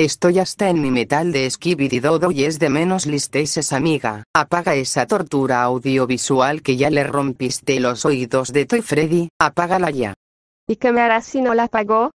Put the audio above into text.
Estoy hasta en mi metal de Dodo y es de menos listeces amiga. Apaga esa tortura audiovisual que ya le rompiste los oídos de Toy Freddy, apágala ya. ¿Y qué me harás si no la apago?